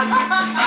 Ha ha ha!